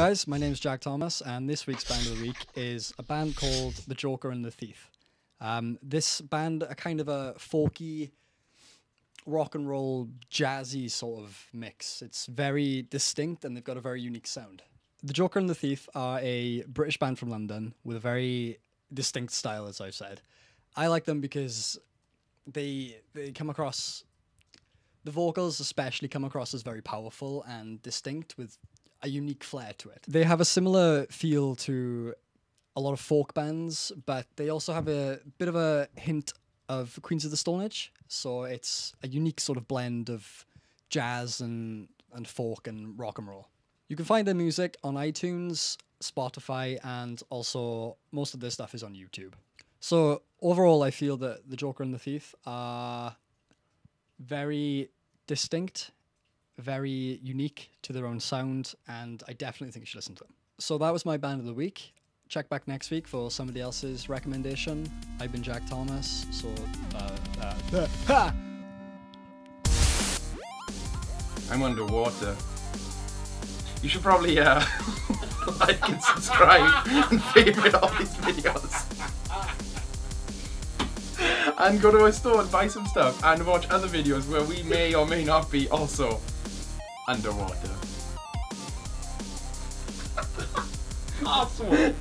guys, my name is Jack Thomas, and this week's band of the week is a band called The Joker and the Thief. Um, this band are kind of a folky, rock and roll, jazzy sort of mix. It's very distinct, and they've got a very unique sound. The Joker and the Thief are a British band from London with a very distinct style, as I've said. I like them because they they come across the vocals especially come across as very powerful and distinct with a unique flair to it. They have a similar feel to a lot of folk bands, but they also have a bit of a hint of Queens of the Stone Age. So it's a unique sort of blend of jazz and, and folk and rock and roll. You can find their music on iTunes, Spotify, and also most of their stuff is on YouTube. So overall, I feel that The Joker and the Thief are very distinct, very unique to their own sound, and I definitely think you should listen to them. So that was my band of the week. Check back next week for somebody else's recommendation. I've been Jack Thomas, so uh, uh, ha! I'm underwater. You should probably uh, like and subscribe and favorite all these videos. And go to our store and buy some stuff and watch other videos where we may or may not be also underwater. Awesome.